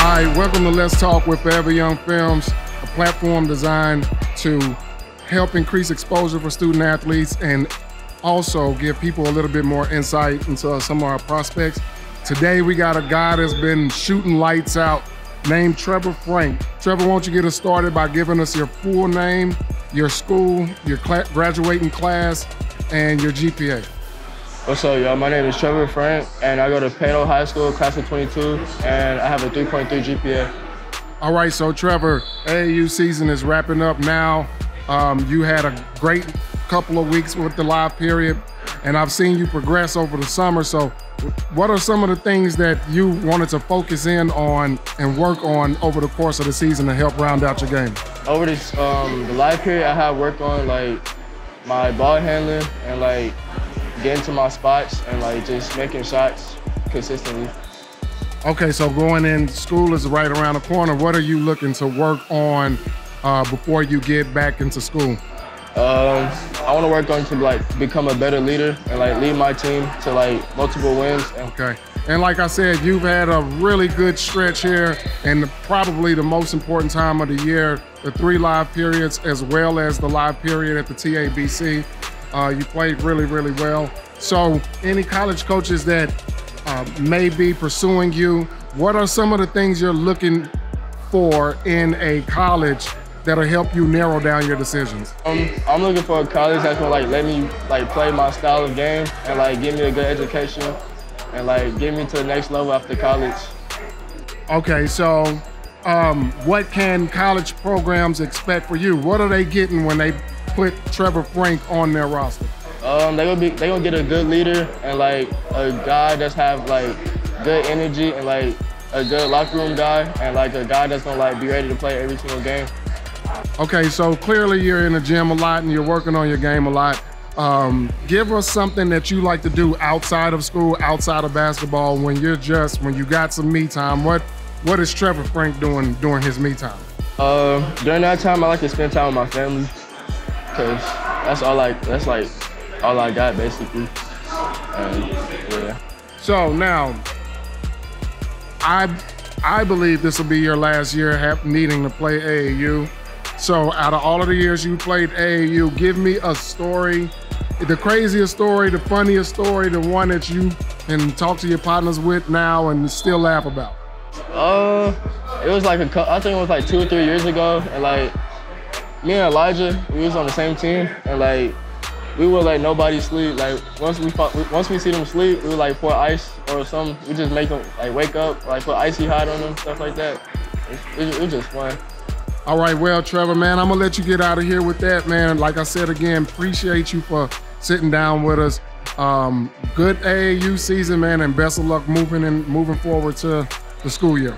Hi, welcome to Let's Talk with Forever Young Films, a platform designed to help increase exposure for student athletes and also give people a little bit more insight into some of our prospects. Today we got a guy that's been shooting lights out named Trevor Frank. Trevor, won't you get us started by giving us your full name, your school, your graduating class, and your GPA? What's up, y'all? My name is Trevor Frank, and I go to Paetow High School, class of 22, and I have a 3.3 GPA. All right, so Trevor, AAU season is wrapping up now. Um, you had a great couple of weeks with the live period, and I've seen you progress over the summer. So, what are some of the things that you wanted to focus in on and work on over the course of the season to help round out your game? Over this um, the live period, I have worked on like my ball handling and like getting to my spots and like just making shots consistently. Okay, so going in, school is right around the corner. What are you looking to work on uh, before you get back into school? Um, I want to work on to like become a better leader and like lead my team to like multiple wins. Okay. And like I said, you've had a really good stretch here and probably the most important time of the year, the three live periods as well as the live period at the TABC. Uh, you played really, really well. So, any college coaches that uh, may be pursuing you, what are some of the things you're looking for in a college that'll help you narrow down your decisions? Um, I'm looking for a college that's gonna like let me like play my style of game and like give me a good education and like get me to the next level after college. Okay, so um, what can college programs expect for you? What are they getting when they put Trevor Frank on their roster? Um, they gonna be they gonna get a good leader and like a guy that's have like good energy and like a good locker room guy and like a guy that's gonna like be ready to play every single game. Okay, so clearly you're in the gym a lot and you're working on your game a lot. Um, give us something that you like to do outside of school, outside of basketball, when you're just when you got some me time. What what is Trevor Frank doing during his me time? Uh, during that time, I like to spend time with my family because that's all like that's like all I got basically. And, yeah. So now, I I believe this will be your last year needing to play AAU. So out of all of the years you played AAU, give me a story, the craziest story, the funniest story, the one that you can talk to your partners with now and still laugh about. Uh, it was like a, I think it was like two or three years ago, and like me and Elijah, we was on the same team, and like we would let nobody sleep. Like once we once we see them sleep, we would like pour ice or something. We just make them like wake up, like put icy hot on them, stuff like that. It, it, it was just fun. All right, well, Trevor, man, I'm gonna let you get out of here with that, man. Like I said again, appreciate you for sitting down with us. Um, good AAU season, man, and best of luck moving and moving forward to the school year.